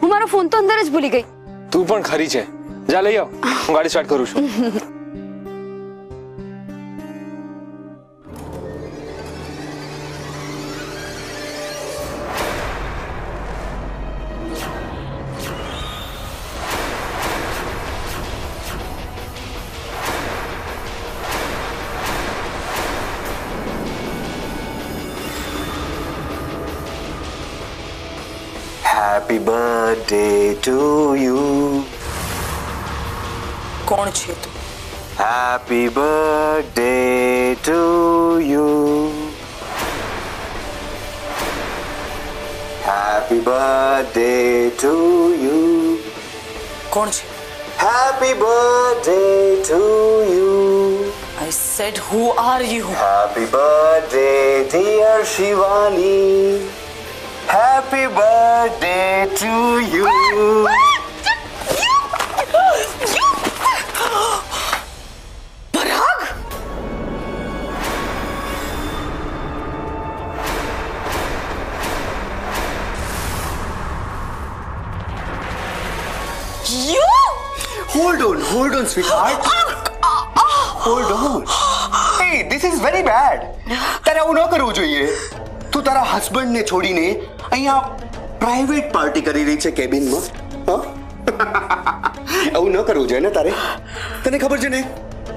હું મારો ફોન તો અંદર જ ભૂલી ગઈ તું પણ ખરી છે જા લઈ આવ હું ગાડી સ્ટાર્ટ કરું છું Happy birthday to you. કોણ છે તું Happy birthday to you. Happy birthday to you. કોણ છે Happy birthday to you. I said who are you Happy birthday, dear Shivani. Happy birthday to you. Parag you Hold on, hold on, sweetheart. Hold on. Hey, this is very bad. તારે આવું ન કરવું જોઈએ તું તારા હસબન્ડને છોડીને અહીંયા private party કરી રહી છે કેબિનમાં હા આવું ન કરવું જોઈએ ને તારે તને ખબર છે ને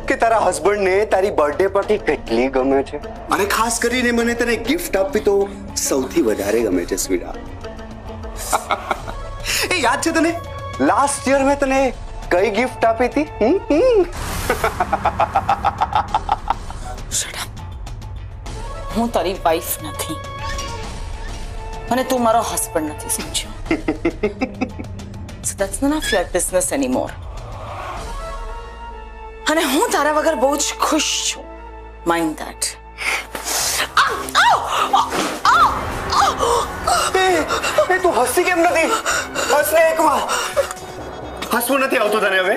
કે તારા હસબન્ડને તારી બર્થડે પાર્ટી કેટલી ગમે છે અને ખાસ કરીને મને તને ગિફ્ટ આપવી તો સૌથી વધારે ગમે છે સ્વીડા એ યાદ છે તને લાસ્ટ યર મેં તને કઈ ગિફ્ટ આપી હતી હમ? હમ. હું તારી વાઈફ નથી અને તું મારો હસબન્ડ નથી સમજ્યો so that's none of your business anymore અને હું તારા વગર બહુ જ ખુશ છું માઇન્ડ ધેટ એ તું હસતી કેમ નથી હસને એકવાર હસવું નથી આવતું તને હવે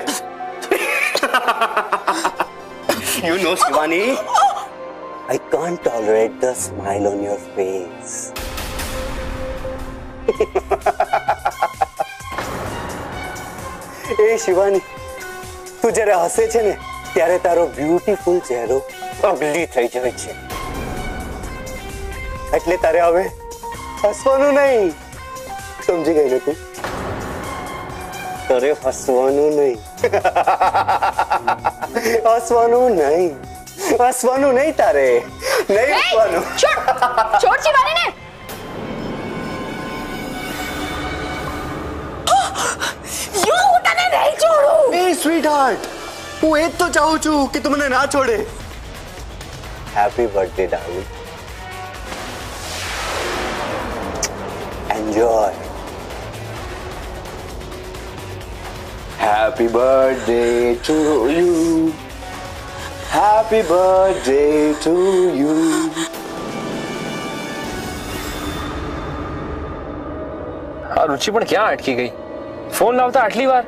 you know Shivani I can't tolerate the smile on your face. એ શિવાની તું જ્યારે હસે છે ને ત્યારે તારો બ્યુટીફુલ ચહેરો અગલી થઈ જાય છે એટલે તારે હવે હસવાનું નહીં સમજી ગઈ ને તું તારે હસવાનું નહીં હસવાનું નહીં હસવાનું નહીં તારે નહીં હસવાનું છોડ છોડ શિવાનીને યુ છોડું એ સ્વીટ હાર્ટ હું એ જ તો ચાહું છું કે તું મને ના છોડે happy birthday darling enjoy happy birthday to you happy birthday to you આ રુચિ પણ ક્યાં અટકી ગઈ ફોન લાવતા આટલી વાર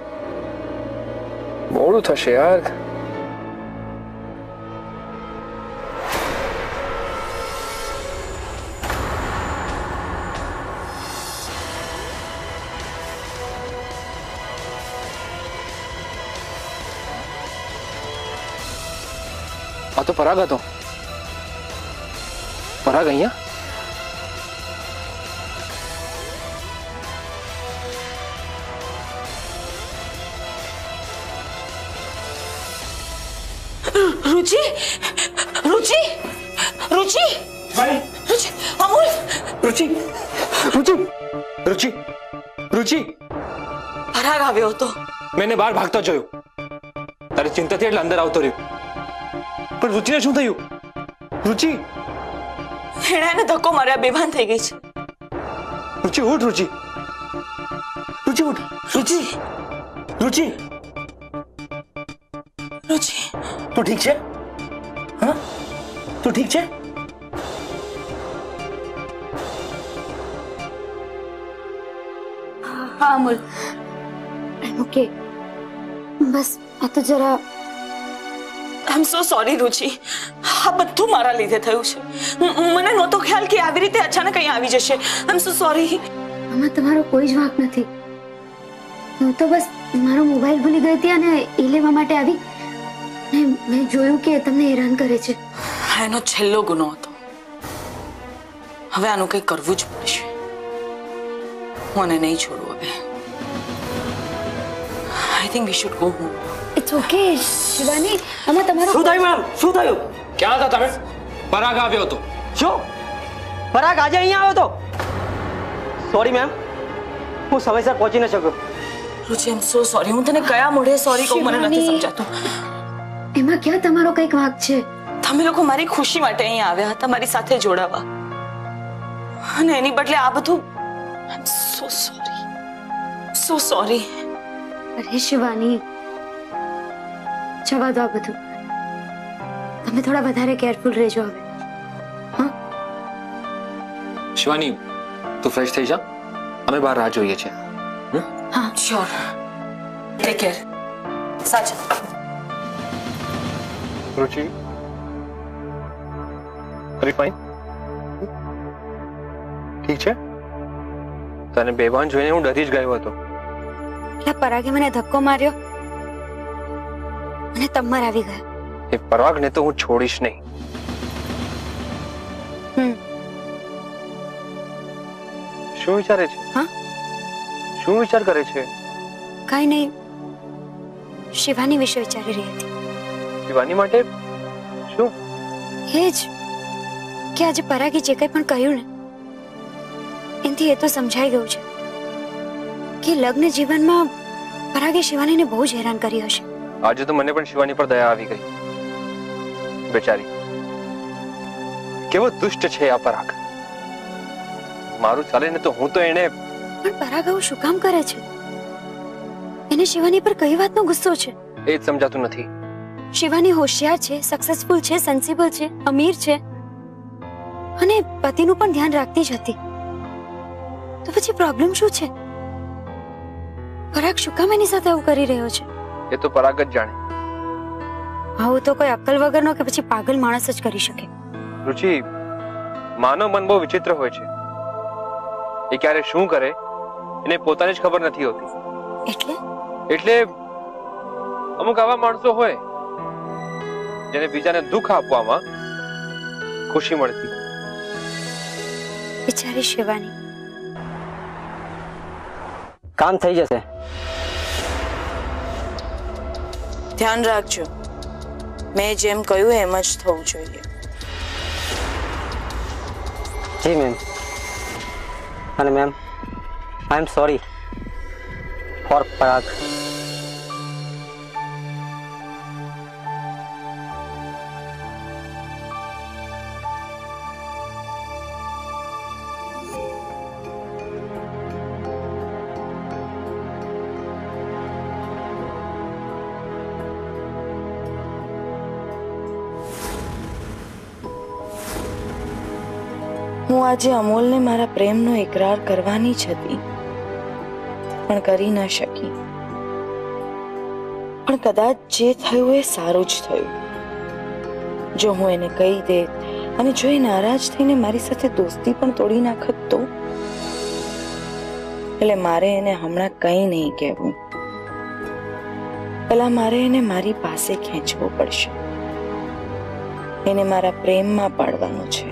મોડું થશે યાર આ તો પરાગ હતો પરાગ અહીંયા પરાગ આવ્યો હતો મેં એને બહાર ભાગતા જોયો તારી ચિંતાથી એટલે અંદર આવતો રહ્યો પણ રુચિને શું થયું રુચિ એણે એને ધક્કો માર્યા બેભાન થઈ ગઈ છે રુચિ ઉઠ રુચિ રુચિ ઉઠ રુચિ રુચિ રુચિ તું ઠીક છે હા તું ઠીક છે હા અમૂલ ઓકે બસ આ તો જરા આઈ એમ સો સોરી રુચિ આ બધું મારા લીધે થયું છે મ- મને નહોતો ખ્યાલ કે આવી રીતે અચાનક અહીં આવી જશે આઈ એમ સો સોરી આમાં તમારો કોઈ જ વાંક નથી હું તો બસ મારો મોબાઈલ ભૂલી ગઈ હતી અને એ લેવા માટે આવી ને મેં જોયું કે તમને હેરાન કરે છે આ એનો છેલ્લો ગુનો હતો હવે આનું કંઈ કરવું જ પડશે હું આને નહીં છોડું હવે I think we should go home it's okay Shivani આમાં તમારો શું થયું મેમ શું થયું? ક્યાં હતા તમે? પરાગ આવ્યો હતો. શું? પરાગ આજે અહીંયા આવ્યો તો સોરી મેમ હું સમયસર પહોંચી ન શક્યો. રુચિ આઈ એમ સો સોરી હું તને કયા મોઢે સોરી કહું મને નથી. સમજાતું. એમાં ક્યાં તમારો કંઈક વાક છે? તમે લોકો મારી ખુશી માટે અહીંયા આવ્યા હતા મારી સાથે જોડાવા. અને એની બદલે આ બધું I am so sorry so sorry અરે શિવાની જવા દો આ બધું તમે થોડા વધારે કેરફુલ રહેજો હવે હા શિવાની તું ફ્રેશ થઈ જા અમે બહાર રાહ જોઈએ છીએ હા શ્યોર ટેક કેર સાચા રુચિ અરે ફાઈન ઠીક છે તને બેભાન જોઈને હું ડરી જ ગયો હતો એટલે પરાગે મને ધક્કો માર્યો અને તમર આવી ગયો એ પરાગને તો હું છોડીશ નહીં હમ શું વિચારે છે હા? શું વિચાર કરે છે કાંઈ નહીં શિવાની વિશે વિચારી રહી હતી શિવાની માટે શું એ જ કે આજે પરાગે જે કંઈ પણ કહ્યું ને એનાથી એ તો સમજાઈ ગયું છે કે લગ્ન જીવનમાં પરાગે શિવાનીને બહુ જ હેરાન કરી હશે. આજે તો મને પણ શિવાની પર દયા આવી ગઈ. બેચારી કેવો દુષ્ટ છે આ પરાગ? મારું ચાલે ને તો હું તો એને પણ પરાગ આવું શું કામ કરે છે? એને શિવાની પર કઈ વાતનો ગુસ્સો છે? એ જ સમજાતું નથી. શિવાની હોશિયાર છે સક્સેસફુલ છે સેન્સિબલ છે અમીર છે. અને પતિનું પણ ધ્યાન રાખતી જ હતી. તો પછી પ્રોબ્લેમ શું છે? પરાગ શું કામ એની સાથે આવું કરી રહ્યો છે એ તો પરાગ જ જાણે આવું તો કોઈ અક્કલ વગરનો કે પછી પાગલ માણસ જ કરી શકે રુચિ માનવ મન બહુ વિચિત્ર હોય છે એ ક્યારે શું કરે એને પોતાને જ ખબર નથી હોતી એટલે એટલે અમુક આવા માણસો હોય જેને બીજાને દુઃખ આપવામાં ખુશી મળતી બિચારી શિવાની કામ થઈ જશે ધ્યાન રાખજો. મેં જેમ કહ્યું એમ જ થવું જોઈએ. જી મેમ અને ma'am I am sorry for Parag આજે અમોલને મારા પ્રેમનો ઇકરાર કરવાની જ હતી. પણ કરી ન શકી. પણ કદાચ જે થયું એ સારું જ થયું. જો હું એને કહી દે અને જો એ નારાજ થઈને મારી સાથે દોસ્તી પણ તોડી નાખત તો? એટલે મારે એને હમણાં કંઈ નહીં કહેવું. પહેલા મારે એને મારી પાસે ખેંચવો પડશે. એને મારા પ્રેમમાં પાડવાનું છે.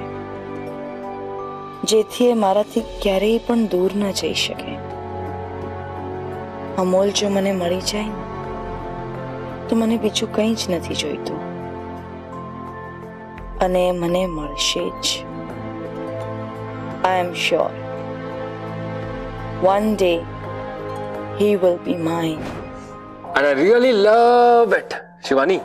જેથી એ મારાથી ક્યારેય પણ દૂર ન જઈ શકે અમોલ જો મને મળી જાય ને તો મને બીજું કંઈ જ નથી જોઈતું અને એ મને મળશે જ I am sure one day he will be mine And I really love it. Shivani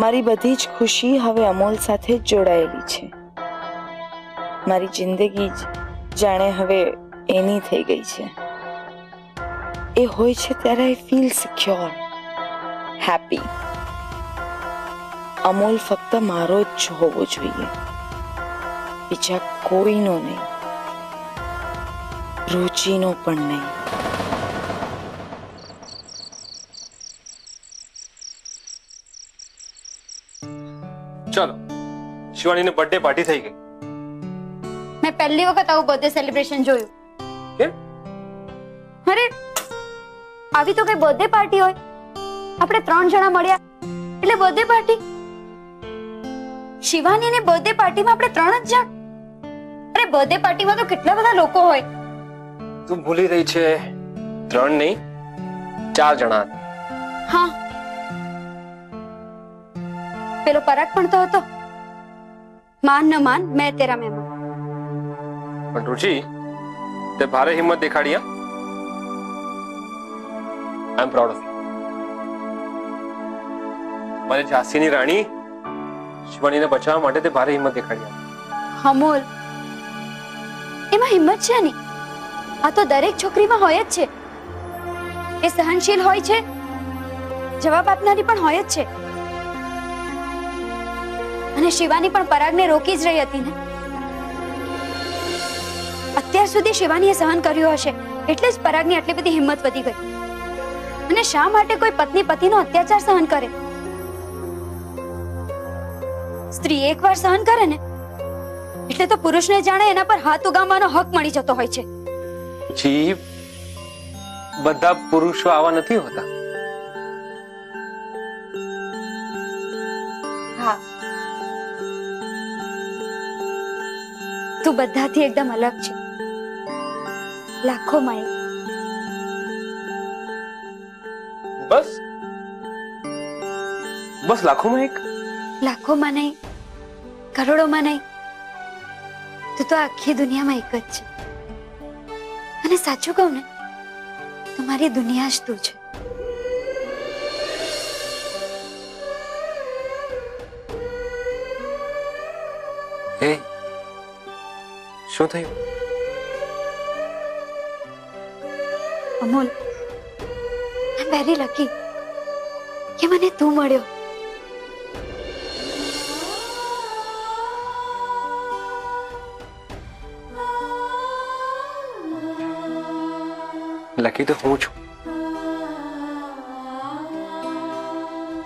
મારી બધી જ ખુશી હવે અમોલ સાથે જોડાયેલી છે. મારી જિંદગી જ જાણે હવે એની થઈ ગઈ છે. એ હોય છે ત્યારે I feel secure, happy. Amol ફક્ત મારો જ હોવો જોઈએ. બીજા કોઈનો નહીં. રુચિનો પણ નહીં. ચલો શિવાનીની બર્થડે પાર્ટી થઈ ગઈ મેં પહેલી વખત આવું બર્થડે સેલિબ્રેશન જોયું કેમ અરે આવી તો કઈ બર્થડે પાર્ટી હોય આપણે ત્રણ જણા મળ્યા એટલે બર્થડે પાર્ટી શિવાનીની બર્થડે પાર્ટીમાં આપણે ત્રણ જ જણ અરે બર્થડે પાર્ટીમાં તો કેટલા બધા લોકો હોય તું ભૂલી રહી છે ત્રણ નહીં ચાર જણા હા પેલો પરાગ પણ તો હતો માન ન માન મેં તેરા મહેમાન પણ રુચિ તે ભારે હિંમત દેખાડી હા આઈ એમ પ્રાઉડ ઓફ મારી ઝાંસીની રાણી શિવાનીને બચાવવા માટે તે ભારે હિંમત દેખાડી હા અમોલ એમાં હિંમત છે નહીં આ તો દરેક છોકરીમાં હોય જ છે એ સહનશીલ હોય છે જવાબ આપનારી પણ હોય જ છે અને શિવાની પણ પરાગને રોકી જ રહી હતી ને અત્યાર સુધી શિવાનીએ સહન કર્યું હશે એટલે જ પરાગની આટલી બધી હિંમત વધી ગઈ અને શા માટે કોઈ પત્ની પતિનો અત્યાચાર સહન કરે સ્ત્રી એકવાર સહન કરે ને એટલે તો પુરુષને જાણે એના પર હાથ ઉગામવાનો હક મળી જતો હોય છે જી બધા પુરુષો આવા નથી હોતા તું બધાથી એકદમ અલગ છે લાખોમાં એક બસ બસ લાખોમાં એક લાખોમાં નહીં કરોડોમાં નહીં તું તો આખી દુનિયામાં એક જ છે અને સાચું કહું ને તો મારી દુનિયા જ તું છે હે શું થયું Amol I am very lucky કે મને તું મળ્યો લકી તો હું છું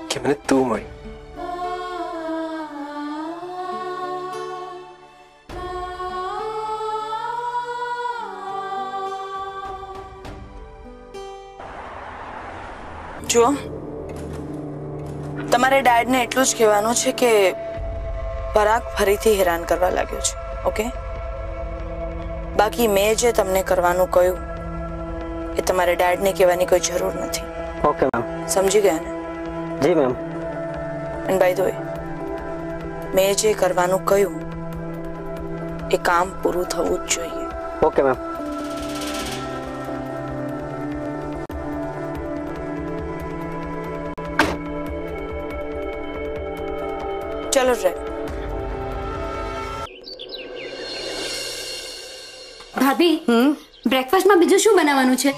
કે મને તું મળી જુઓ તમારે ડેડને એટલું જ કહેવાનું છે કે પરાગ ફરીથી હેરાન કરવા લાગ્યો છે ઓકે બાકી મેં જે તમને કરવાનું કહ્યું એ તમારે ડેડને કહેવાની કોઈ જરૂર નથી ઓકે મેમ સમજી ગયા ને જી ma'am and by the way મેં જે કરવાનું કહ્યું એ કામ પૂરું થવું જ જોઈએ ઓકે મેમ ચલો ડ્રાઈવ ભાભી બ્રેકફાસ્ટમાં બીજું શું બનાવવાનું છે?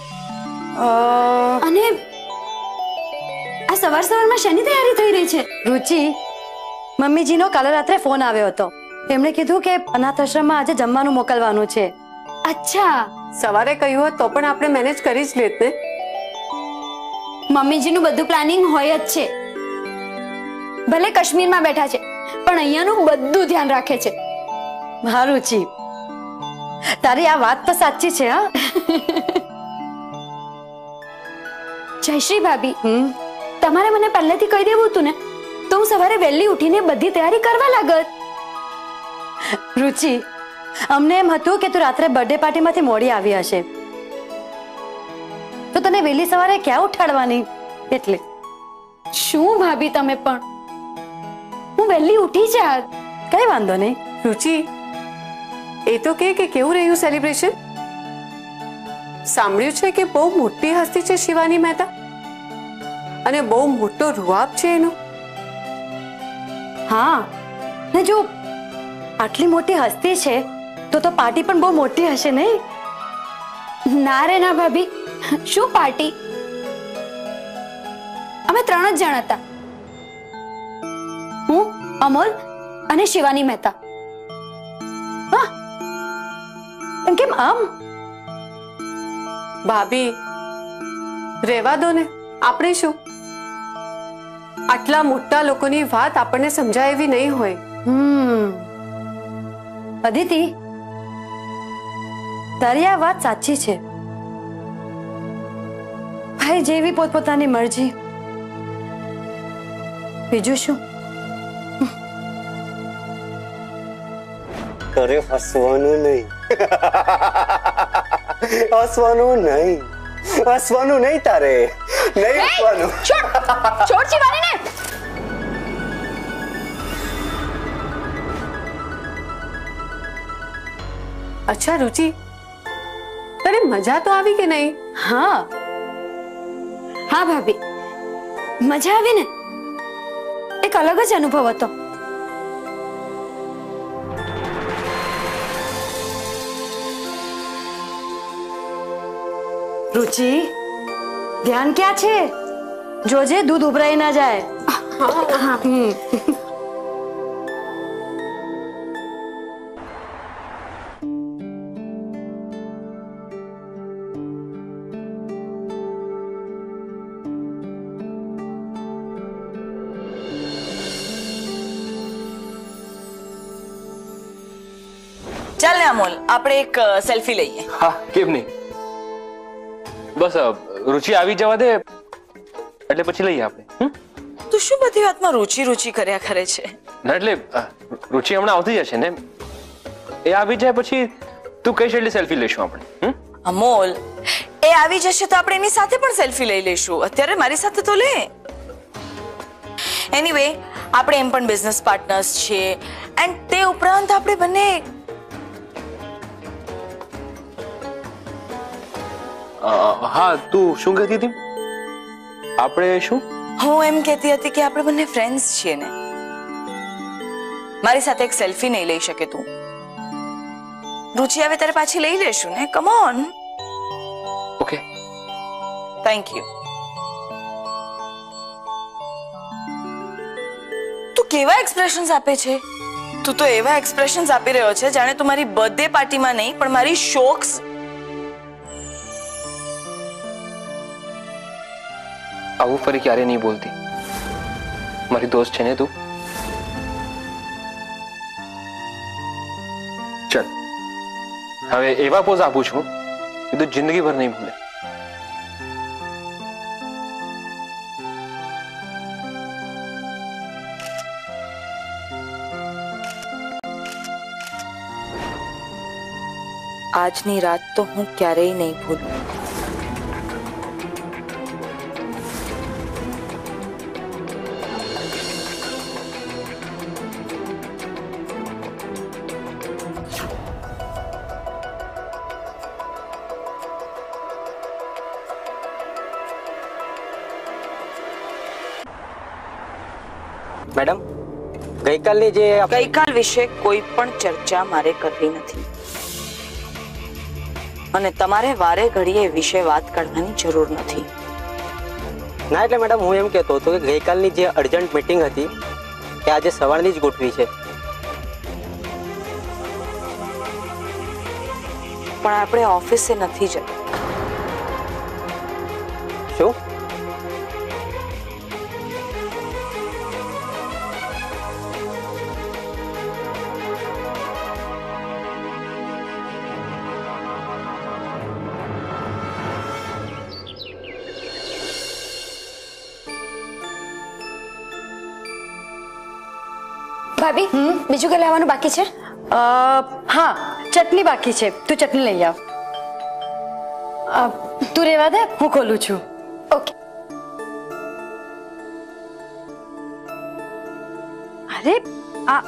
અને આ સવાર સવારમાં શેની તૈયારી થઈ રહી છે? રુચિ મમ્મીજીનો કાલે રાત્રે ફોન આવ્યો હતો. એમણે કીધું કે અનાથ આશ્રમમાં આજે જમવાનું મોકલવાનું છે. અચ્છા. સવારે કહ્યું હોત તો પણ આપણે મેનેજ કરી જ લેત ને. મમ્મીજીનું બધું પ્લાનિંગ હોય જ છે. ભલે કાશ્મીરમાં બેઠા છે. પણ અહીંયાનું બધું ધ્યાન રાખે છે. હા રુચિ તારી આ વાત તો સાચી છે હા? જયશ્રી ભાભી. હમ. તમારે મને પહેલેથી કહી દેવું હતું ને તો હું સવારે વહેલી ઉઠીને બધી તૈયારી કરવા લાગત. રુચિ અમને એમ હતું કે તું રાત્રે બર્થડે પાર્ટીમાંથી મોડી આવી હશે. તો તને વહેલી સવારે ક્યાં ઉઠાડવાની? એટલે. શું ભાભી તમે પણ? હું વહેલી ઉઠી જા. કઈ વાંધો નહીં. રુચિ એ તો કે કે કેવું રહ્યું સેલિબ્રેશન સાંભળ્યું છે કે બહુ મોટી હસ્તી છે શિવાની મહેતા? અને બહુ મોટો રૂઆબ છે એનો? હા. ને જો આટલી મોટી હસ્તી છે તો તો પાર્ટી પણ બહુ મોટી હશે નહીં? ના રે ના ભાભી. શું પાર્ટી? અમે ત્રણ જ જણ હતા. અમોલ અને શિવાની મહેતા પણ કેમ આમ ભાભી રેવા દો ને આપણે શું આટલા મોટા લોકોની વાત આપણને સમજાય એવી નહીં હોય હમ અદિતિ તારી આ વાત સાચી છે ભાઈ જેવી પોતપોતાની મરજી બીજું શું તારે હસવાનું નહીં હસવાનું નહીં હસવાનું નહીં તારે નહીં હસવાનું છોડ શિવાનીને અચ્છા રુચિ તને મજા તો આવી કે નહીં હા હા ભાભી મજા આવી ને એક અલગ જ અનુભવ હતો રુચિ ધ્યાન ક્યાં છે જોજે દૂધ ઉભરાઈ ના જાય હમ. ચાલ ને અમોલ આપણે એક સેલ્ફી લઈએ હા કેમ નહીં બસ અ, રુચિ આવી જવા દે એટલે પછી લઈએ આપણે હમ? તું શું બધી વાતમાં રુચિ રુચિ કર્યા કરે છે ના એટલે અ, રુચિ હમણાં આવતી જશે ને એ આવી જાય પછી તું કહીશ એટલે સેલ્ફી લઈશું આપણે હમ? અમોલ એ આવી જશે તો આપણે એની સાથે પણ સેલ્ફી લઈ લઈશું અત્યારે મારી સાથે તો લે એનીવે આપણે એમ પણ બિઝનેસ પાર્ટનર્સ છીએ એન્ડ તે ઉપરાંત આપણે બંને હા તું શું કહેતી હતી આપણે શું હું એમ કહેતી હતી કે આપણે બંને ફ્રેન્ડ્સ છીએ ને મારી સાથે એક સેલ્ફી નહીં લઈ શકે તું રુચિ આવે ત્યારે પાછી લઈ લેશું ને come on okay thank you તું કેવા એક્સપ્રેશન્સ આપે છે તું તો એવા એક્સપ્રેશન્સ આપી રહ્યો છે જાણે તું મારી બર્થડે પાર્ટીમાં નહીં પણ મારી શોક્સ આવું ફરી ક્યારે નહીં બોલતી મારી દોસ્ત છે ને તું ચલ હવે એવા પોઝ આપું છું કે તું જિંદગીભર નહીં ભૂલે આજની રાત તો હું ક્યારેય નહીં ભૂલું ગઈકાલની જે આપ- ગઈકાલ વિશે કોઈ પણ ચર્ચા મારે કરવી નથી અને તમારે વારે ઘડીએ એ વિશે વાત કરવાની જરૂર નથી ના એટલે મેડમ હું એમ કહેતો હતો કે ગઈકાલની જે અર્જન્ટ મીટિંગ હતી એ આજે સવારની જ ગોઠવી છે પણ આપણે ઓફિસે નથી જતા શું ભાભી બીજું કઈ લેવાનું બાકી છે અ, હા ચટણી બાકી છે તું ચટણી લઈ આવ અ, તું રેવા દે હું ખોલું છું ઓકે અરે આ